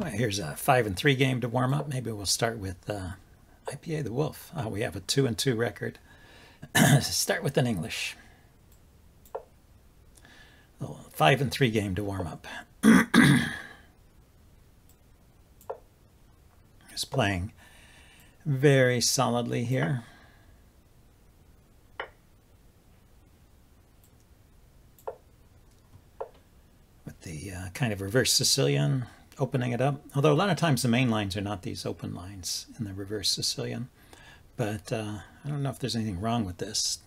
Well, here's a five and three game to warm up. Maybe we'll start with uh, IPA the Wolf. Uh, we have a two and two record. start with an English. five and three game to warm up. Just playing very solidly here. With the uh, kind of reverse Sicilian opening it up. Although a lot of times the main lines are not these open lines in the reverse Sicilian. But uh, I don't know if there's anything wrong with this.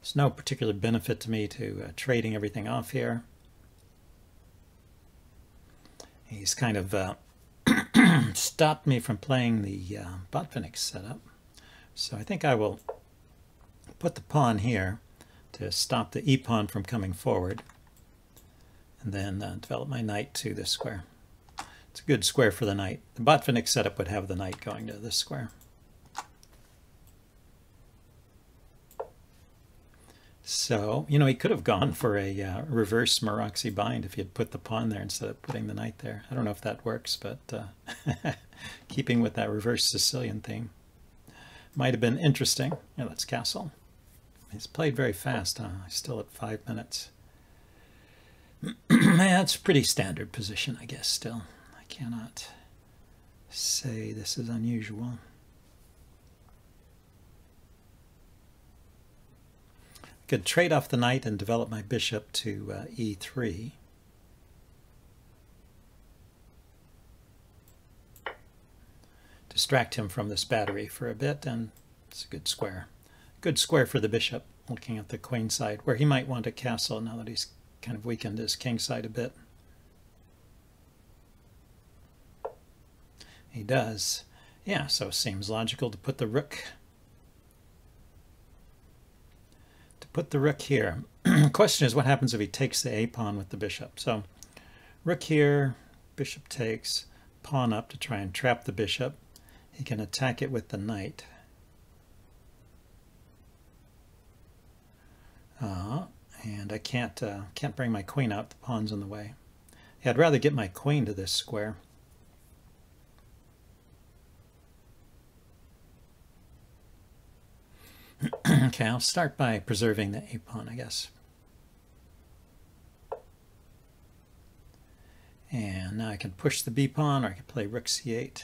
There's no particular benefit to me to uh, trading everything off here. He's kind of uh, stopped me from playing the uh, Botvinnik setup. So I think I will put the pawn here to stop the e-pawn from coming forward and then uh, develop my knight to this square. It's a good square for the knight. The Botvinnik setup would have the knight going to this square. So, you know, he could have gone for a uh, reverse Maroczy bind if he had put the pawn there instead of putting the knight there. I don't know if that works, but uh, keeping with that reverse Sicilian theme. Might have been interesting. Yeah, let's castle. He's played very fast, huh? Still at five minutes. That's a pretty standard position, I guess, still. I cannot say this is unusual. I could trade off the knight and develop my bishop to uh, e3. Distract him from this battery for a bit, and it's a good square. Good square for the bishop, looking at the queen side, where he might want a castle now that he's kind of weakened his king side a bit. He does. Yeah, so it seems logical to put the rook to put the rook here. Question is what happens if he takes the a pawn with the bishop? So rook here, bishop takes, pawn up to try and trap the bishop. He can attack it with the knight. Uh, and I can't uh, can't bring my queen out. The pawn's in the way. Yeah, I'd rather get my queen to this square. okay, I'll start by preserving the a pawn, I guess. And now I can push the b pawn, or I can play rook c8.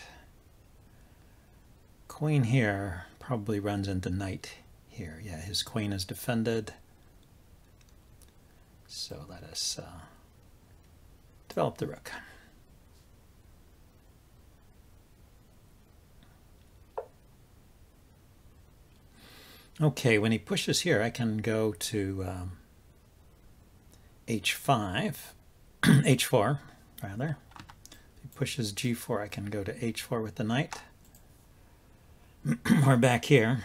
Queen here probably runs into knight here. Yeah, his queen is defended. So let us uh, develop the rook. Okay, when he pushes here, I can go to um, h5, h4 rather. If he pushes g4, I can go to h4 with the knight. or back here.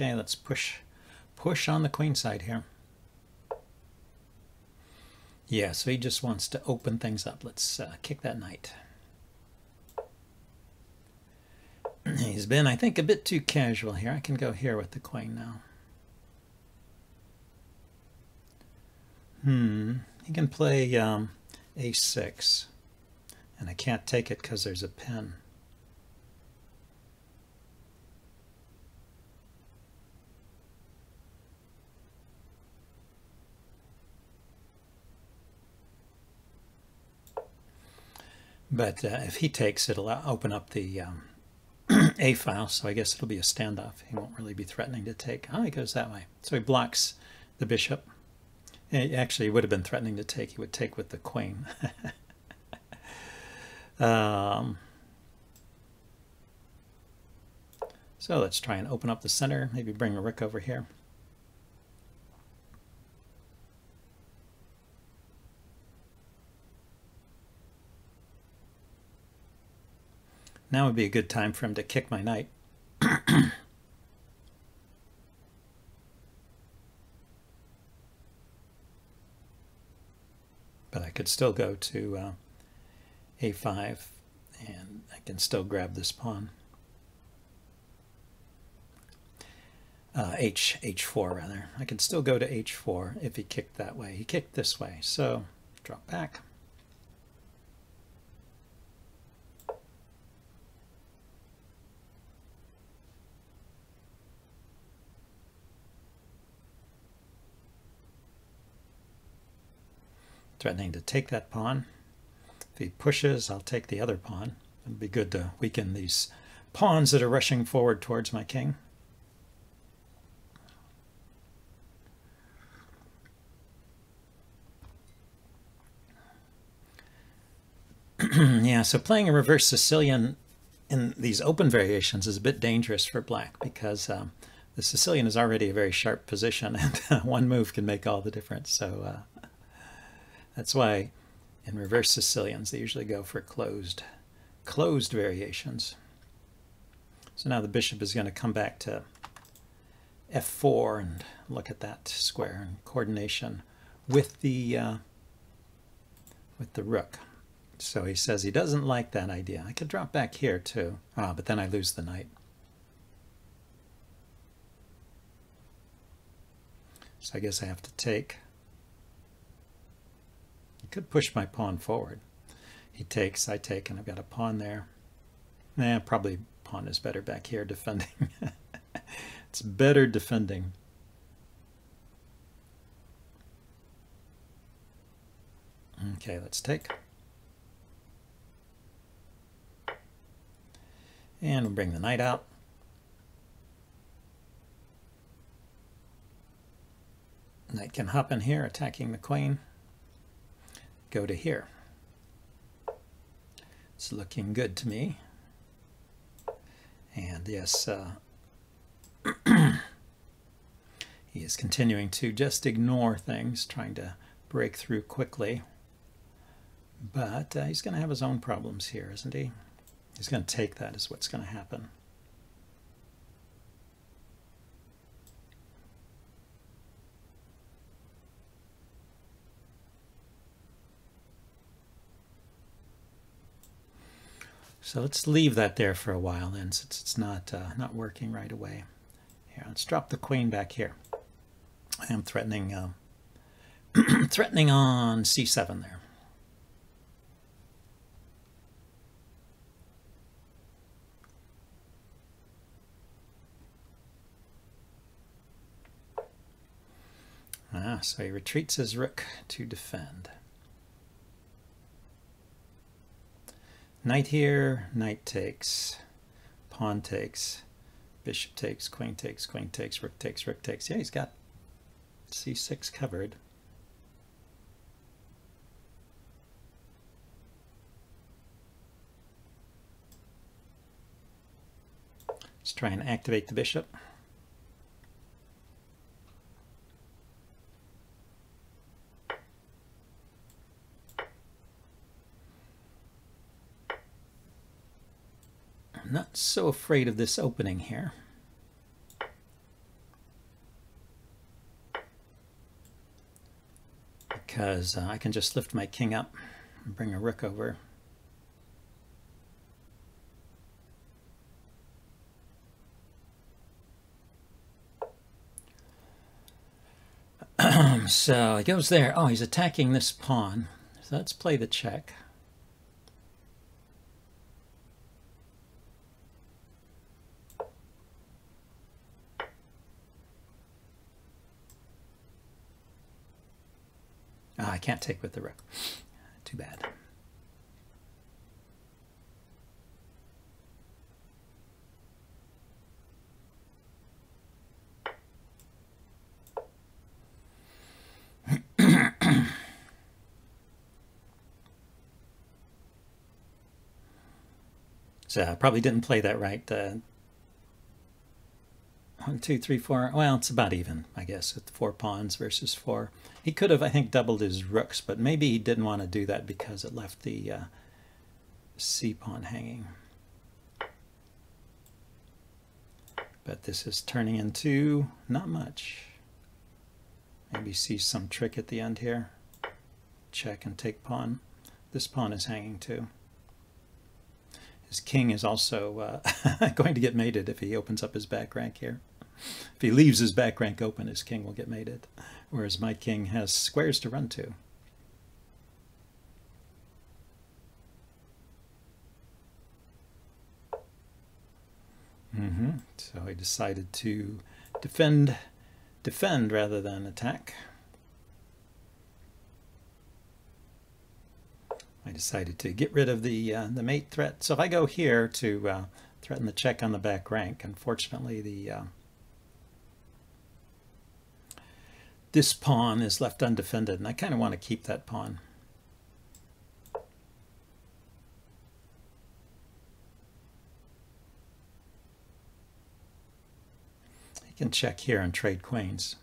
Okay, let's push push on the queen side here. Yeah, so he just wants to open things up. Let's uh, kick that knight. He's been, I think, a bit too casual here. I can go here with the queen now. Hmm, he can play um, a6, and I can't take it because there's a pin. But uh, if he takes, it'll open up the um, A file, so I guess it'll be a standoff. He won't really be threatening to take. Oh, he goes that way. So he blocks the bishop. actually, he would have been threatening to take. He would take with the queen. um, so let's try and open up the center. Maybe bring a rook over here. Now would be a good time for him to kick my knight. But I could still go to uh, a5 and I can still grab this pawn. Uh, h h4 rather. I can still go to h4 if he kicked that way. He kicked this way, so drop back. Threatening to take that pawn. If he pushes, I'll take the other pawn. It'd be good to weaken these pawns that are rushing forward towards my king. yeah, so playing a reverse Sicilian in these open variations is a bit dangerous for black because um, the Sicilian is already a very sharp position and one move can make all the difference. So uh, that's why in reverse Sicilians, they usually go for closed, closed variations. So now the bishop is going to come back to f4 and look at that square and coordination with the uh, with the rook. So he says he doesn't like that idea. I could drop back here too. Ah, but then I lose the knight. So I guess I have to take could push my pawn forward. He takes, I take, and I've got a pawn there. Nah, probably pawn is better back here defending. it's better defending. Okay, let's take. And we'll bring the knight out. Knight can hop in here, attacking the queen go to here. It's looking good to me. And yes, uh, he is continuing to just ignore things, trying to break through quickly. But uh, he's going to have his own problems here, isn't he? He's going to take that is what's going to happen. So let's leave that there for a while then, since it's not uh, not working right away. Here, let's drop the queen back here. I am threatening uh, threatening on c7 there. Ah, so he retreats his rook to defend. Knight here, knight takes, pawn takes, bishop takes, queen takes, queen takes, rook takes, rook takes. Yeah, he's got c6 covered. Let's try and activate the bishop. I'm not so afraid of this opening here. Because uh, I can just lift my king up and bring a rook over. so he goes there. Oh, he's attacking this pawn. So let's play the check. Can't take with the rook. Too bad. so I probably didn't play that right. Uh, one, two, three, four. Well, it's about even, I guess, with four pawns versus four. He could have, I think, doubled his rooks, but maybe he didn't want to do that because it left the uh, c pawn hanging. But this is turning into not much. Maybe see some trick at the end here. check and take pawn. This pawn is hanging too. His king is also uh, going to get mated if he opens up his back rank here. If he leaves his back rank open, his king will get mated, whereas my king has squares to run to. Mm -hmm. So I decided to defend, defend rather than attack. I decided to get rid of the uh, the mate threat. So if I go here to uh, threaten the check on the back rank, unfortunately the uh, this pawn is left undefended, and I kind of want to keep that pawn. He can check here and trade queens.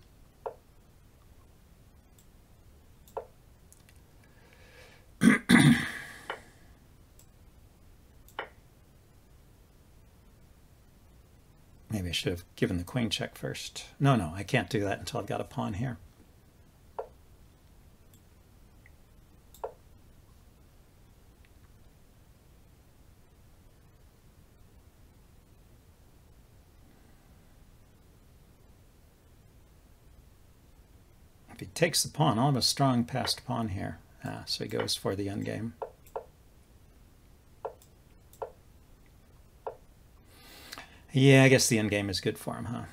Maybe I should have given the queen check first. No, no, I can't do that until I've got a pawn here. If he takes the pawn, I'll have a strong passed pawn here. Ah, so he goes for the endgame. Yeah, I guess the endgame is good for him, huh?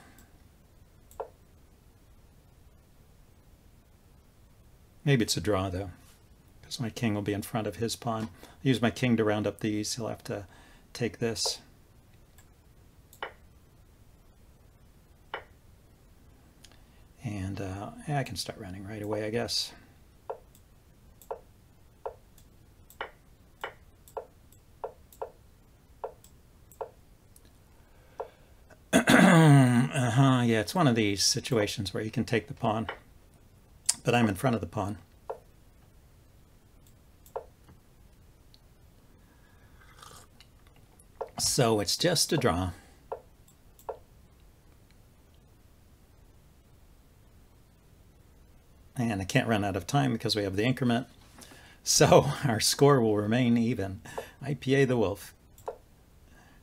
Maybe it's a draw, though, because my king will be in front of his pawn. I'll use my king to round up these. He'll have to take this. And uh, I can start running right away, I guess. uh-huh, yeah, it's one of these situations where you can take the pawn, but I'm in front of the pawn. So it's just a draw. And I can't run out of time because we have the increment. So our score will remain even. IPA the Wolf.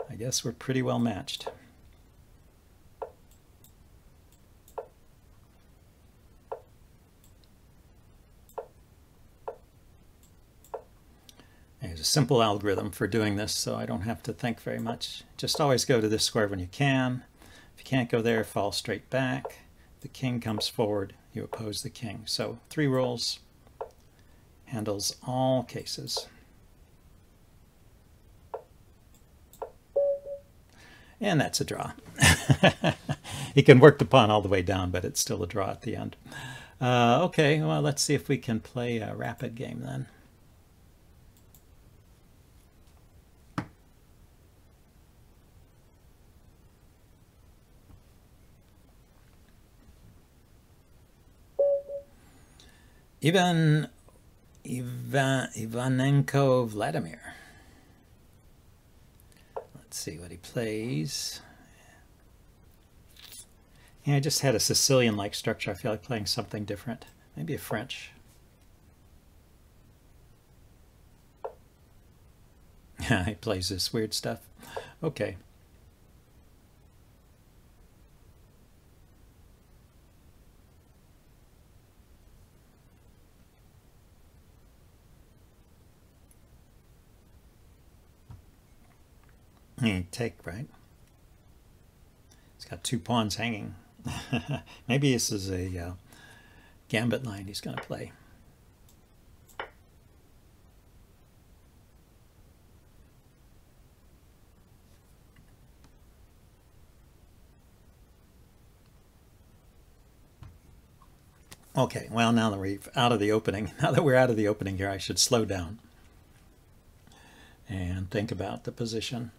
I guess we're pretty well matched. There's a simple algorithm for doing this, so I don't have to think very much. Just always go to this square when you can. If you can't go there, fall straight back. The king comes forward, you oppose the king. So three rules, handles all cases. And that's a draw. he can work the pawn all the way down, but it's still a draw at the end. Uh, okay, well, let's see if we can play a rapid game then. Ivan, Ivan Ivanenko Vladimir. Let's see what he plays. Yeah, I just had a Sicilian-like structure. I feel like playing something different. Maybe a French. Yeah, he plays this weird stuff. Okay. Take, right? He's got two pawns hanging. Maybe this is a uh, gambit line he's going to play. Okay, well, now that we're out of the opening, now that we're out of the opening here, I should slow down and think about the position.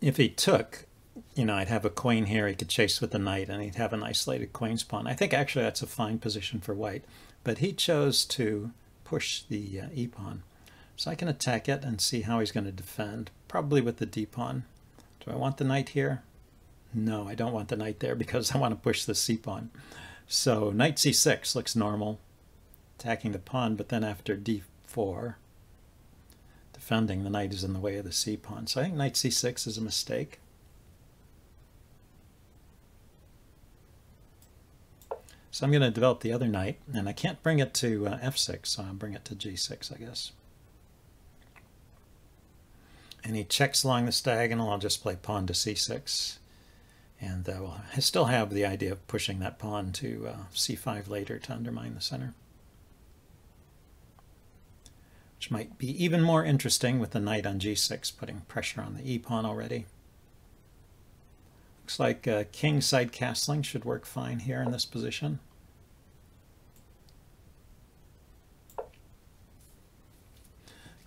If he took, you know, I'd have a queen here, he could chase with the knight, and he'd have an isolated queen's pawn. I think actually that's a fine position for white, but he chose to push the uh, e-pawn. So I can attack it and see how he's going to defend, probably with the d-pawn. Do I want the knight here? No, I don't want the knight there because I want to push the c-pawn. So knight c6 looks normal, attacking the pawn, but then after d4, defending the knight is in the way of the c pawn. So I think knight c6 is a mistake. So I'm going to develop the other knight, and I can't bring it to uh, f6, so I'll bring it to g6, I guess. And he checks along this diagonal. I'll just play pawn to c6. And uh, well, I still have the idea of pushing that pawn to uh, c5 later to undermine the center. Which might be even more interesting with the knight on g6, putting pressure on the e-pawn already. Looks like uh, king side castling should work fine here in this position.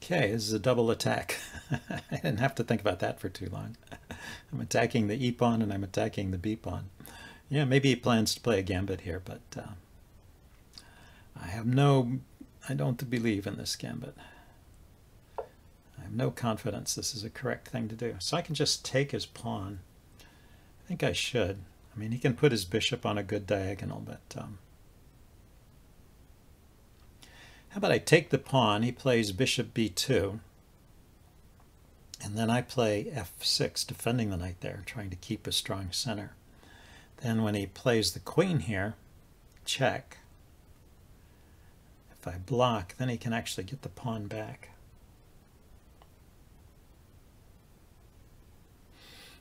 Okay, this is a double attack. I didn't have to think about that for too long. I'm attacking the e-pawn and I'm attacking the b-pawn. Yeah, maybe he plans to play a gambit here, but uh, I have no, I don't believe in this gambit. I have no confidence this is a correct thing to do. So I can just take his pawn. I think I should. I mean, he can put his bishop on a good diagonal, but um, how about I take the pawn, he plays bishop b2, and then I play f6, defending the knight there, trying to keep a strong center. Then when he plays the queen here, check. I block, then he can actually get the pawn back.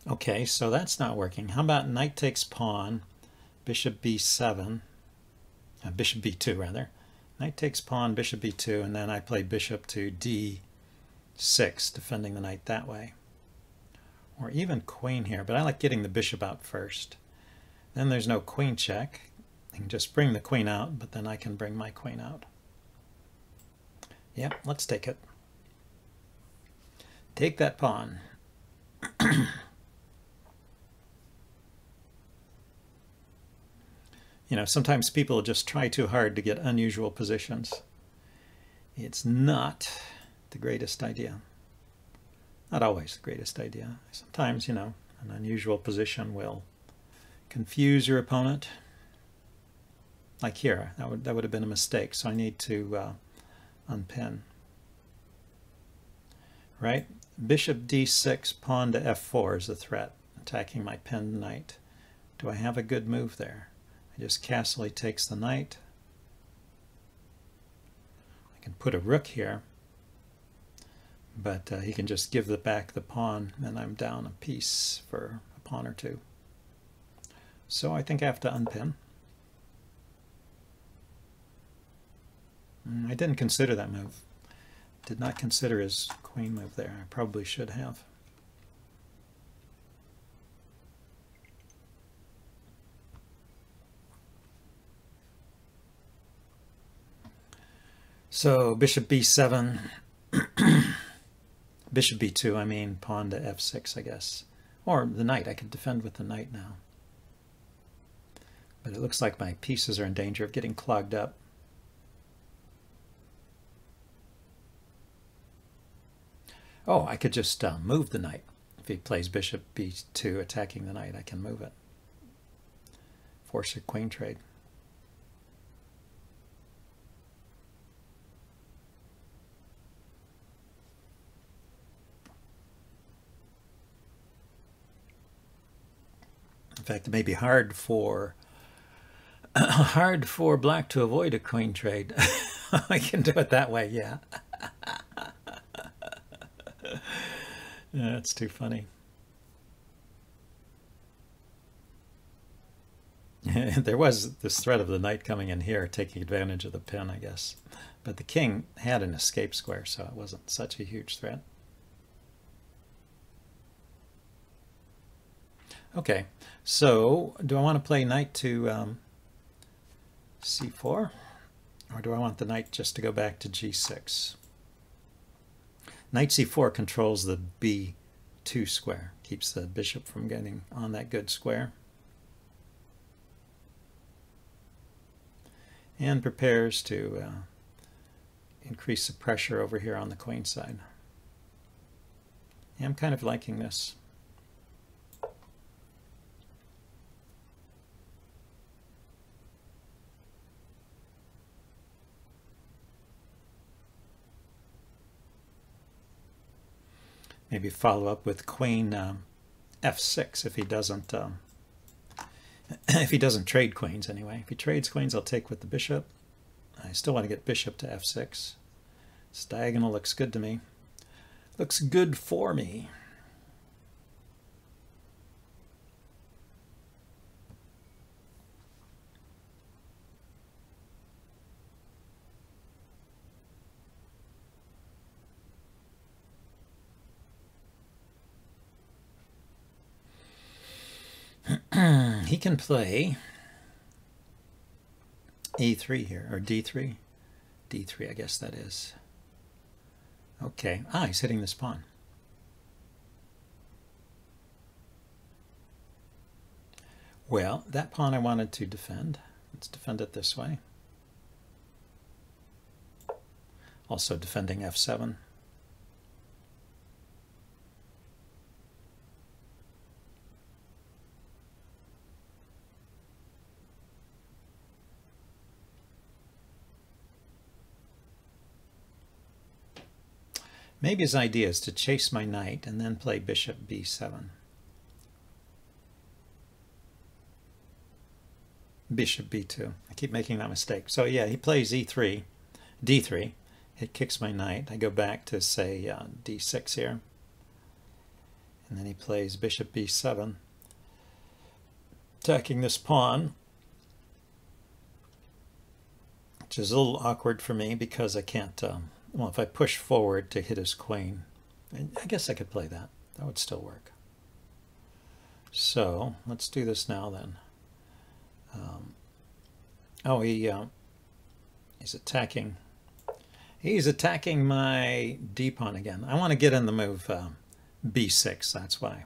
Okay, so that's not working. How about knight takes pawn, bishop b7, uh, bishop b2 rather. Knight takes pawn, bishop b2, and then I play bishop to d6, defending the knight that way. Or even queen here, but I like getting the bishop out first. Then there's no queen check. I can just bring the queen out, but then I can bring my queen out. Yep, let's take it. Take that pawn. You know, sometimes people just try too hard to get unusual positions. It's not the greatest idea. Not always the greatest idea. Sometimes, you know, an unusual position will confuse your opponent. Like here, that would, that would have been a mistake, so I need to uh, unpin. Right? Bishop d6, pawn to f4 is the threat, attacking my pinned knight. Do I have a good move there? I just castle, he takes the knight. I can put a rook here, but uh, he can just give the back the pawn, and I'm down a piece for a pawn or two. So I think I have to unpin. Mm, I didn't consider that move. Did not consider his queen move there. I probably should have. So bishop b7, bishop b2, I mean, pawn to f6, I guess. Or the knight, I could defend with the knight now. But it looks like my pieces are in danger of getting clogged up. Oh, I could just uh, move the knight. If he plays bishop b2 attacking the knight, I can move it. Force a queen trade. In fact, it may be hard for hard for black to avoid a queen trade. I can do it that way, yeah. That's too funny. there was this threat of the knight coming in here, taking advantage of the pin, I guess. But the king had an escape square, so it wasn't such a huge threat. Okay, so do I want to play knight to um, c4? Or do I want the knight just to go back to g6? Knight c4 controls the b2 square, keeps the bishop from getting on that good square. And prepares to uh, increase the pressure over here on the queen side. Yeah, I'm kind of liking this. Maybe follow up with queen um, f6 if he doesn't um, if he doesn't trade queens anyway. If he trades queens, I'll take with the bishop. I still want to get bishop to f6. This diagonal looks good to me. Looks good for me. he can play E3 here, or D3. D3, I guess that is. Okay. Ah, he's hitting this pawn. Well, that pawn I wanted to defend. Let's defend it this way. Also defending f7. Maybe his idea is to chase my knight and then play bishop b7. Bishop b2. I keep making that mistake. So yeah, he plays e3, d3. It kicks my knight. I go back to, say, uh, d6 here. And then he plays bishop b7, attacking this pawn, which is a little awkward for me because I can't um, well, if I push forward to hit his queen, I guess I could play that. That would still work. So let's do this now then. Um, oh, he uh, he's attacking. He's attacking my d pawn again. I want to get in the move uh, b6. That's why.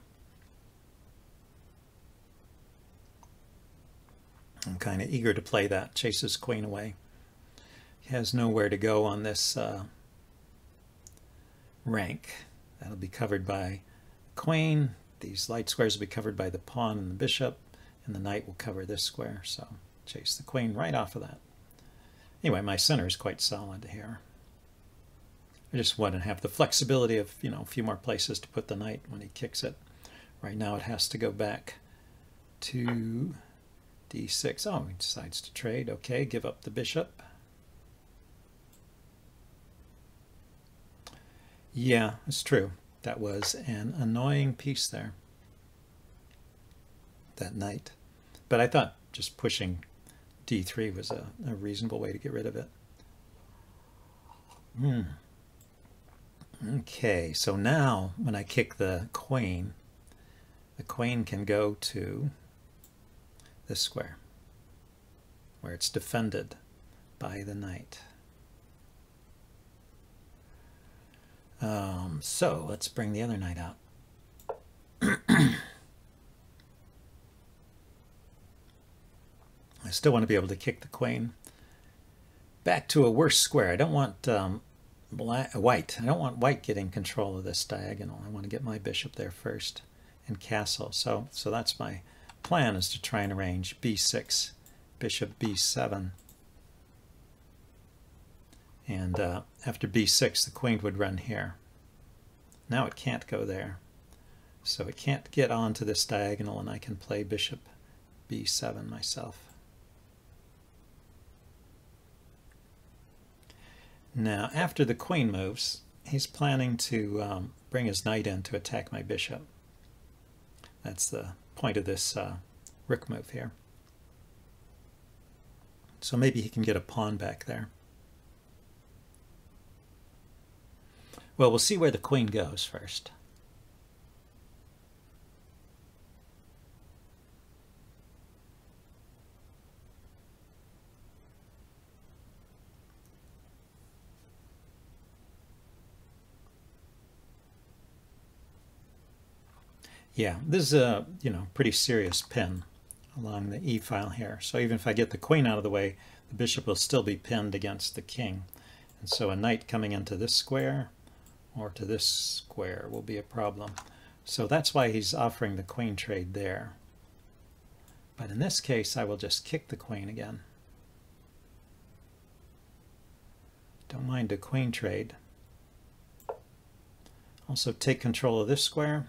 I'm kind of eager to play that. Chase his queen away. He has nowhere to go on this. Uh, rank. That'll be covered by queen. These light squares will be covered by the pawn and the bishop, and the knight will cover this square. So chase the queen right off of that. Anyway, my center is quite solid here. I just want to have the flexibility of, you know, a few more places to put the knight when he kicks it. Right now it has to go back to d6. Oh, he decides to trade. Okay, give up the bishop. Yeah, it's true. That was an annoying piece there that knight. But I thought just pushing d3 was a, a reasonable way to get rid of it. Hmm. Okay, so now when I kick the queen, the queen can go to this square where it's defended by the knight. Um, so let's bring the other knight out. I still want to be able to kick the queen back to a worse square. I don't want um, black, white. I don't want white getting control of this diagonal. I want to get my bishop there first and castle. So, so that's my plan is to try and arrange b6, bishop b7, and uh, after b6, the queen would run here. Now it can't go there. So it can't get onto this diagonal, and I can play bishop b7 myself. Now, after the queen moves, he's planning to um, bring his knight in to attack my bishop. That's the point of this uh, rook move here. So maybe he can get a pawn back there. Well, we'll see where the queen goes first. Yeah, this is a you know pretty serious pin along the e file here. So even if I get the queen out of the way, the bishop will still be pinned against the king. And so a knight coming into this square or to this square will be a problem. So that's why he's offering the queen trade there. But in this case, I will just kick the queen again. Don't mind a queen trade. Also take control of this square.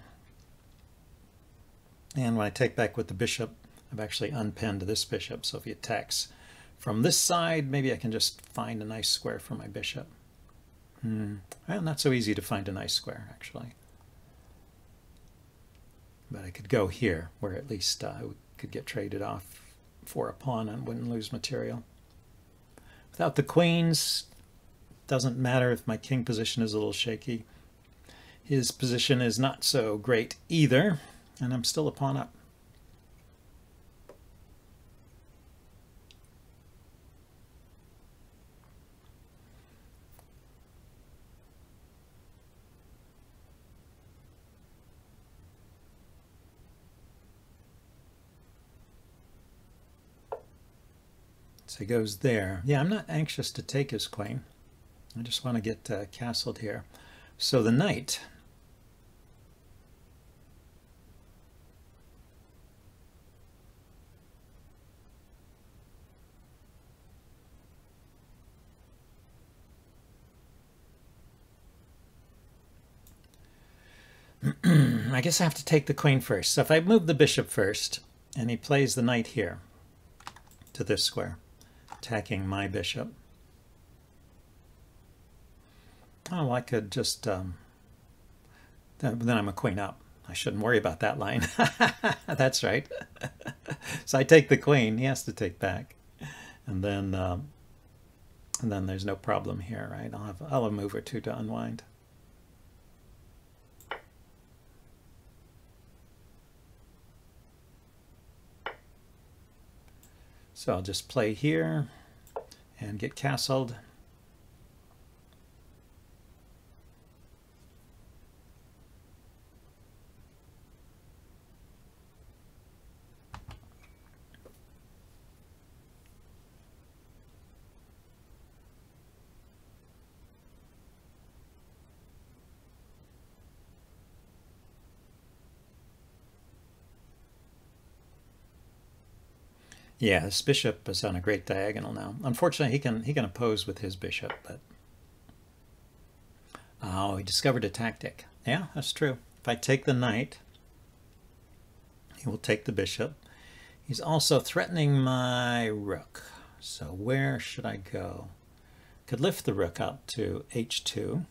And when I take back with the bishop, I've actually unpinned this bishop. So if he attacks from this side, maybe I can just find a nice square for my bishop. Hmm. Well, not so easy to find a nice square, actually. But I could go here, where at least uh, I could get traded off for a pawn and wouldn't lose material. Without the queens, doesn't matter if my king position is a little shaky. His position is not so great either, and I'm still a pawn up. Goes there. Yeah, I'm not anxious to take his queen. I just want to get uh, castled here. So the knight. I guess I have to take the queen first. So if I move the bishop first, and he plays the knight here to this square, attacking my bishop. Oh, I could just, um, then, then I'm a queen up. I shouldn't worry about that line. That's right. so I take the queen. He has to take back. And then, um, and then there's no problem here, right? I'll have, I'll have a move or two to unwind. So I'll just play here and get castled. Yeah, this bishop is on a great diagonal now. Unfortunately, he can he can oppose with his bishop, but oh, he discovered a tactic. Yeah, that's true. If I take the knight, he will take the bishop. He's also threatening my rook. So where should I go? Could lift the rook up to h2.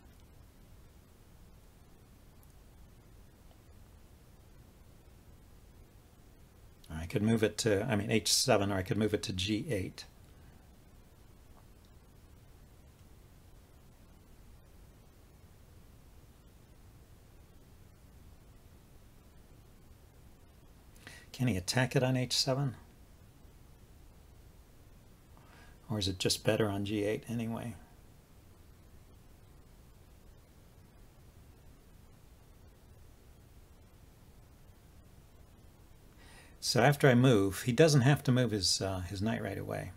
Could move it to, I mean, h7, or I could move it to g8. Can he attack it on h7? Or is it just better on g8 anyway? So after I move, he doesn't have to move his uh, his knight right away.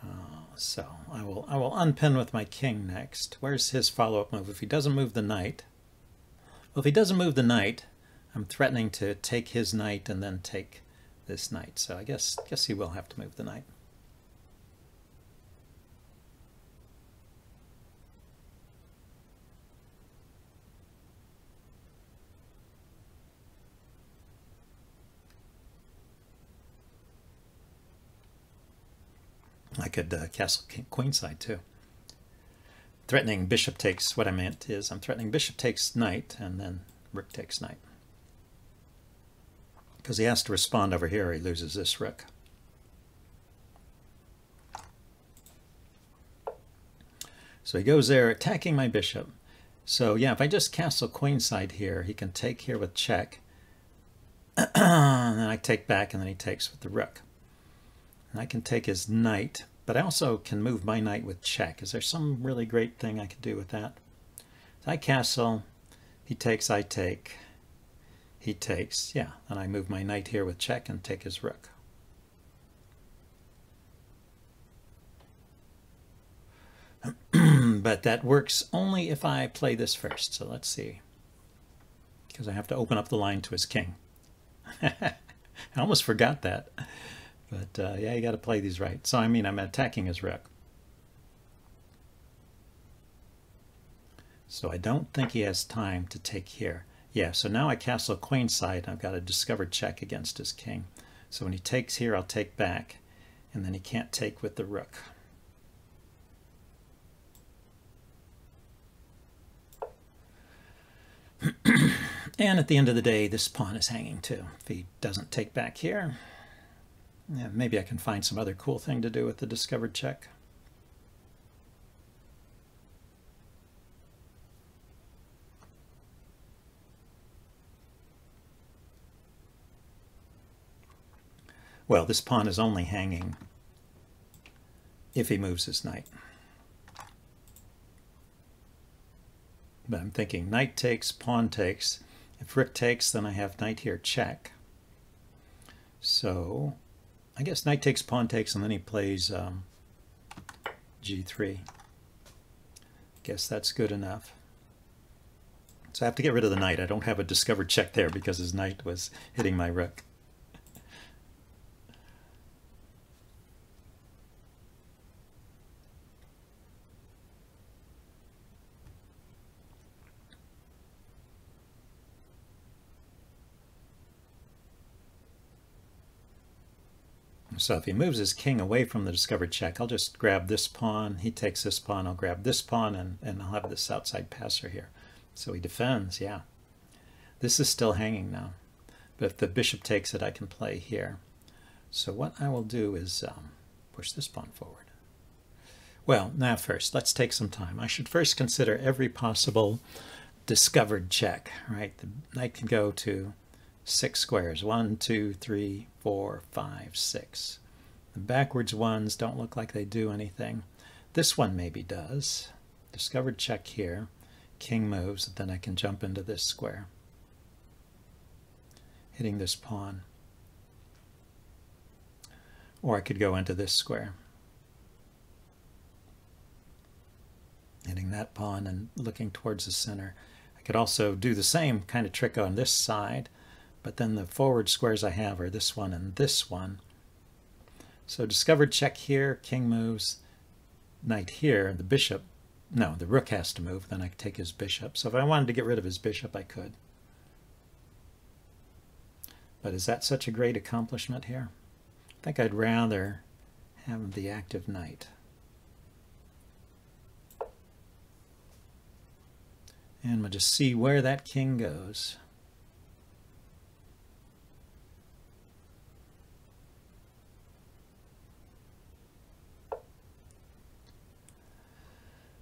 Uh, so I will I will unpin with my king next. Where's his follow-up move? If he doesn't move the knight, well, if he doesn't move the knight, I'm threatening to take his knight and then take this knight. So I guess guess he will have to move the knight. I could uh, castle queenside too. Threatening bishop takes, what I meant is I'm threatening bishop takes knight and then rook takes knight. Because he has to respond over here, he loses this rook. So he goes there attacking my bishop. So yeah, if I just castle queenside here, he can take here with check. and then I take back and then he takes with the rook. And I can take his knight, but I also can move my knight with check. Is there some really great thing I could do with that? I castle, he takes, I take, he takes. Yeah, and I move my knight here with check and take his rook. but that works only if I play this first. So let's see. Because I have to open up the line to his king. I almost forgot that. But uh, yeah, you got to play these right. So I mean, I'm attacking his rook. So I don't think he has time to take here. Yeah, so now I castle queenside. I've got a discovered check against his king. So when he takes here, I'll take back. And then he can't take with the rook. and at the end of the day, this pawn is hanging too. If he doesn't take back here, yeah, maybe I can find some other cool thing to do with the discovered check. Well, this pawn is only hanging if he moves his knight. But I'm thinking knight takes, pawn takes. If rook takes, then I have knight here check. So I guess knight takes, pawn takes, and then he plays um, g3. Guess that's good enough. So I have to get rid of the knight. I don't have a discovered check there because his knight was hitting my rook. So if he moves his king away from the discovered check, I'll just grab this pawn. He takes this pawn. I'll grab this pawn, and, and I'll have this outside passer here. So he defends, yeah. This is still hanging now. But if the bishop takes it, I can play here. So what I will do is um, push this pawn forward. Well, now first, let's take some time. I should first consider every possible discovered check, right? The knight can go to six squares. One, two, three, four, five, six. The backwards ones don't look like they do anything. This one maybe does. Discovered check here. King moves, then I can jump into this square. Hitting this pawn. Or I could go into this square. Hitting that pawn and looking towards the center. I could also do the same kind of trick on this side but then the forward squares I have are this one and this one. So discovered check here, king moves, knight here, the bishop, no, the rook has to move, then I take his bishop. So if I wanted to get rid of his bishop, I could. But is that such a great accomplishment here? I think I'd rather have the active knight. And we'll just see where that king goes.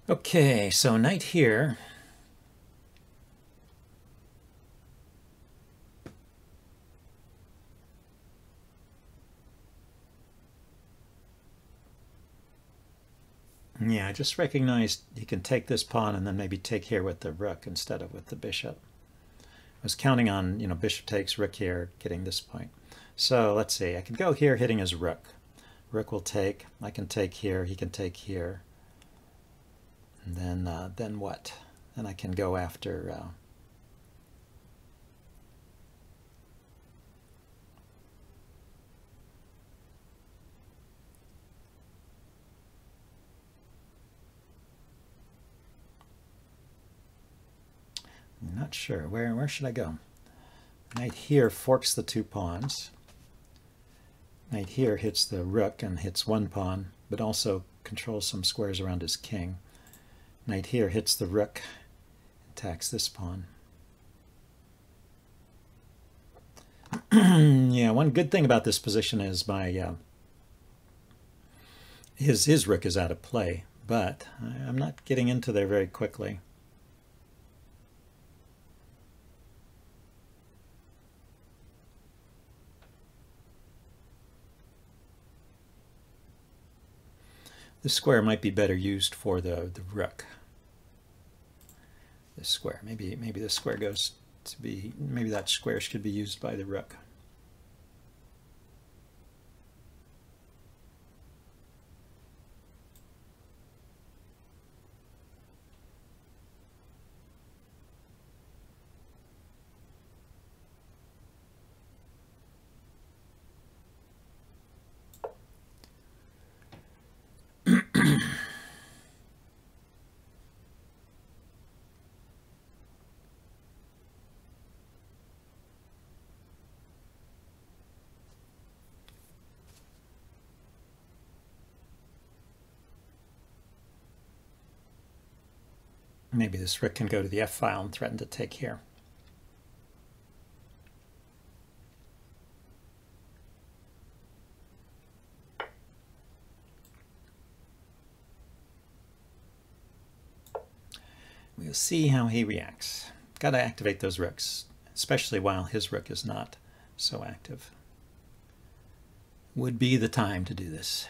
Okay, so knight here. Yeah, I just recognized he can take this pawn and then maybe take here with the rook instead of with the bishop. I was counting on, you know, bishop takes, rook here, getting this point. So let's see, I can go here hitting his rook. Rook will take, I can take here, he can take here. And then, uh, then what? Then I can go after uh, not sure. Where, where should I go? Knight here forks the two pawns. Knight here hits the rook and hits one pawn, but also controls some squares around his king. Knight here hits the rook, attacks this pawn. yeah, one good thing about this position is my uh, his his rook is out of play, but I'm not getting into there very quickly. This square might be better used for the, the rook this square. Maybe maybe this square goes to be, maybe that square should be used by the rook. This rook can go to the f file and threaten to take here. We'll see how he reacts. Got to activate those rooks, especially while his rook is not so active. Would be the time to do this.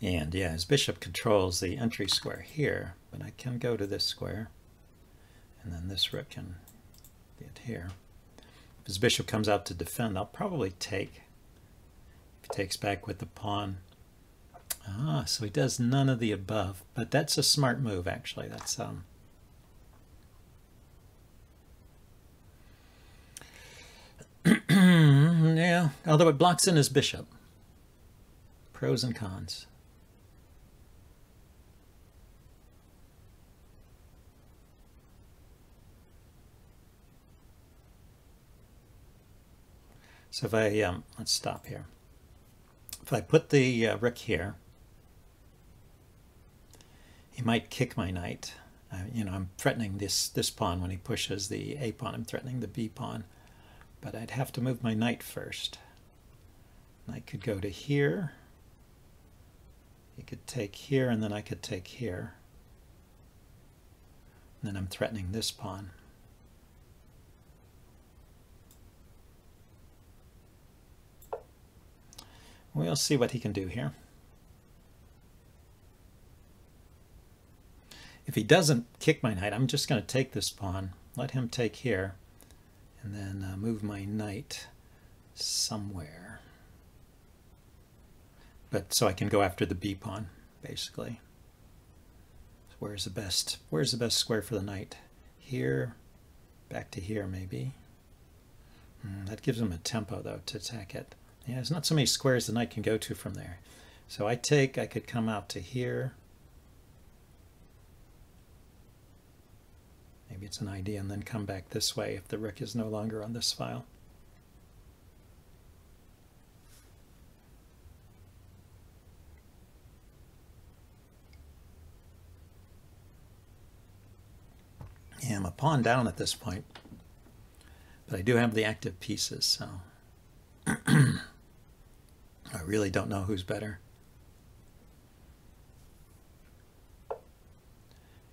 And yeah, his bishop controls the entry square here, but I can go to this square, and then this rook can get here. If his bishop comes out to defend, I'll probably take. If he takes back with the pawn. Ah, so he does none of the above, but that's a smart move, actually. That's um. yeah, although it blocks in his bishop. Pros and cons. So if I, um, let's stop here. If I put the uh, rook here, he might kick my knight. Uh, you know, I'm threatening this, this pawn when he pushes the A pawn. I'm threatening the B pawn. But I'd have to move my knight first. I could go to here. He could take here, and then I could take here. And then I'm threatening this pawn. We'll see what he can do here. If he doesn't kick my knight, I'm just going to take this pawn, let him take here, and then uh, move my knight somewhere. But so I can go after the b pawn, basically. So where's the best? Where's the best square for the knight? Here, back to here, maybe. Mm, that gives him a tempo though to attack it. Yeah, there's not so many squares the knight can go to from there. So I take, I could come out to here. Maybe it's an idea and then come back this way if the rook is no longer on this file. Yeah, I'm a pawn down at this point, but I do have the active pieces, so I really don't know who's better.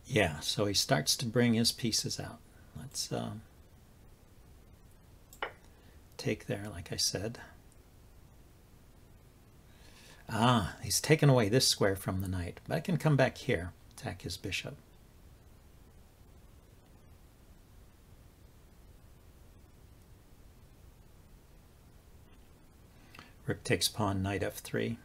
Yeah, so he starts to bring his pieces out. Let's um, take there, like I said. Ah, he's taken away this square from the knight, but I can come back here, attack his bishop. Rook takes pawn, knight f3.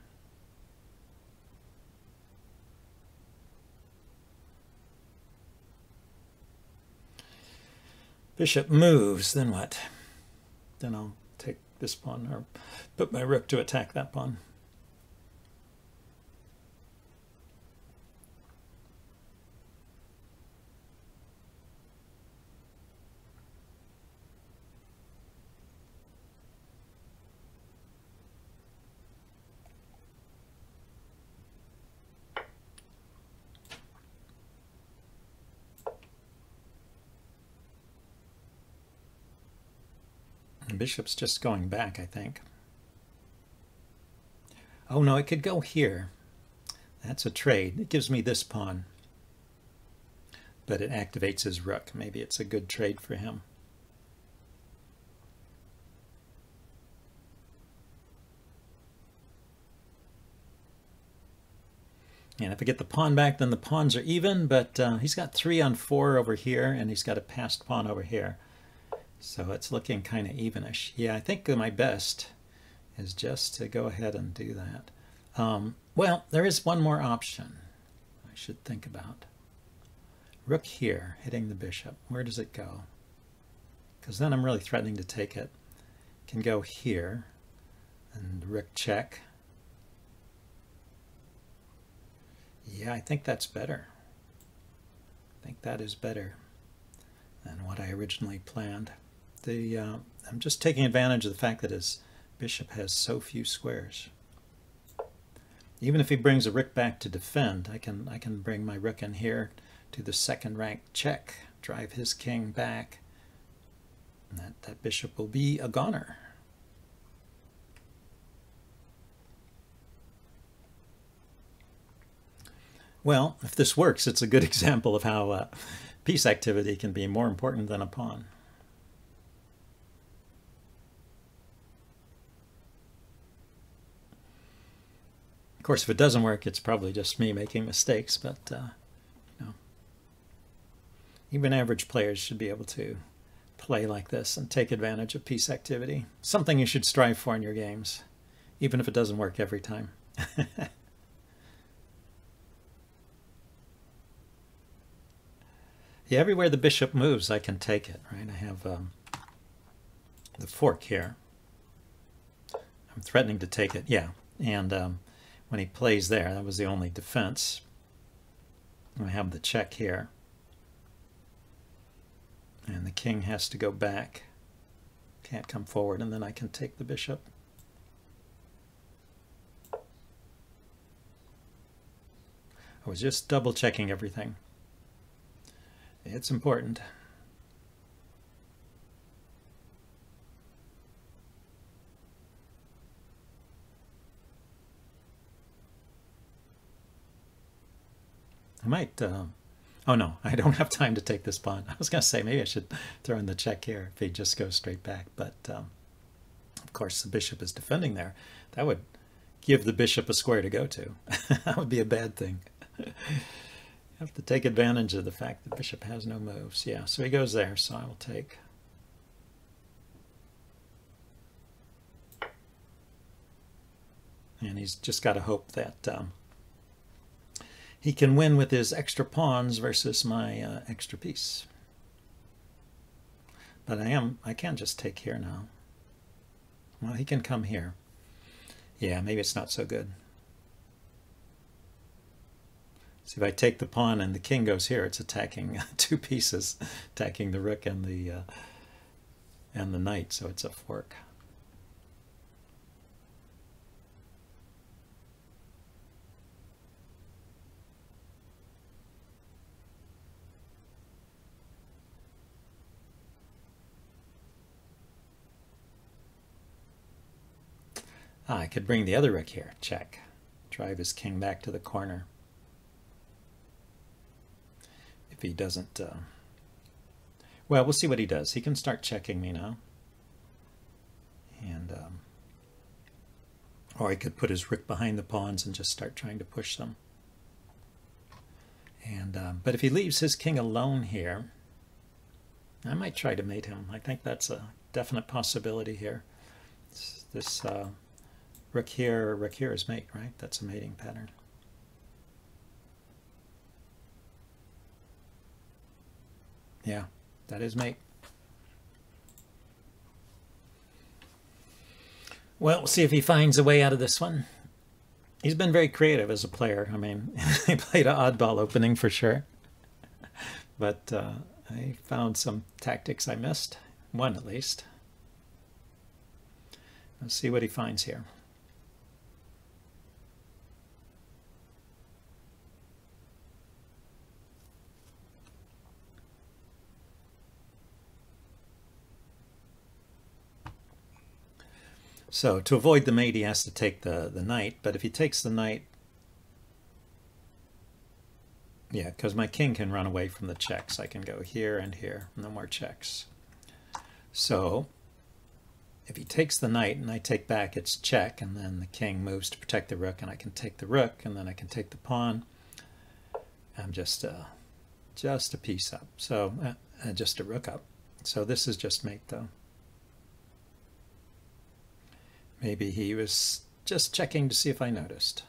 Bishop moves, then what? Then I'll take this pawn, or put my rook to attack that pawn. Bishop's just going back, I think. Oh no, it could go here. That's a trade. It gives me this pawn. But it activates his rook. Maybe it's a good trade for him. And if I get the pawn back, then the pawns are even, but uh, he's got three on four over here, and he's got a passed pawn over here. So it's looking kind of evenish. Yeah, I think my best is just to go ahead and do that. Um, well, there is one more option I should think about. Rook here, hitting the bishop. Where does it go? Because then I'm really threatening to take it. Can go here, and rook check. Yeah, I think that's better. I think that is better than what I originally planned. The uh, I'm just taking advantage of the fact that his bishop has so few squares. Even if he brings a rook back to defend, I can I can bring my rook in here to the second rank check, drive his king back. And that, that bishop will be a goner. Well, if this works, it's a good example of how uh, piece activity can be more important than a pawn. Of course, if it doesn't work, it's probably just me making mistakes, but uh, you know, even average players should be able to play like this and take advantage of piece activity. Something you should strive for in your games, even if it doesn't work every time. Yeah, everywhere the bishop moves, I can take it, right? I have um, the fork here. I'm threatening to take it, yeah. And um, when he plays there, that was the only defense. I have the check here. And the king has to go back. Can't come forward, and then I can take the bishop. I was just double checking everything. It's important. Might, uh, oh no, I don't have time to take this pawn. I was going to say maybe I should throw in the check here if he just goes straight back, but um, of course the bishop is defending there. That would give the bishop a square to go to. that would be a bad thing. you have to take advantage of the fact that bishop has no moves. Yeah, so he goes there, so I will take. And he's just got to hope that um, he can win with his extra pawns versus my uh, extra piece. But I am, I can't just take here now. Well, he can come here. Yeah, maybe it's not so good. So if I take the pawn and the king goes here, it's attacking two pieces, attacking the rook and the uh, and the knight. So it's a fork. Ah, I could bring the other rook here. Check. Drive his king back to the corner if he doesn't... Uh... Well, we'll see what he does. He can start checking me now. And, um... Or he could put his rook behind the pawns and just start trying to push them. And um, But if he leaves his king alone here, I might try to mate him. I think that's a definite possibility here. this uh, rook here is mate, right? That's a mating pattern. Yeah, that is mate. Well, we'll see if he finds a way out of this one. He's been very creative as a player. I mean, he played an oddball opening for sure. But uh, I found some tactics I missed. One at least. Let's see what he finds here. So to avoid the mate, he has to take the, the knight. But if he takes the knight, yeah, because my king can run away from the checks. I can go here and here, no more checks. So if he takes the knight and I take back, it's check, and then the king moves to protect the rook, and I can take the rook, and then I can take the pawn. I'm just uh, just a piece up, so uh, uh just a rook up. So this is just mate, though. Maybe he was just checking to see if I noticed.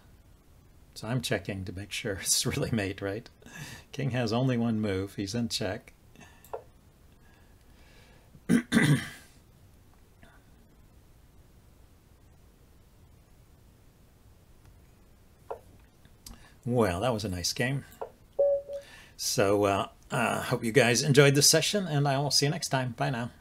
So I'm checking to make sure it's really mate, right? King has only one move. He's in check. Well, that was a nice game. So, uh, uh, hope you guys enjoyed this session, and I will see you next time. Bye now.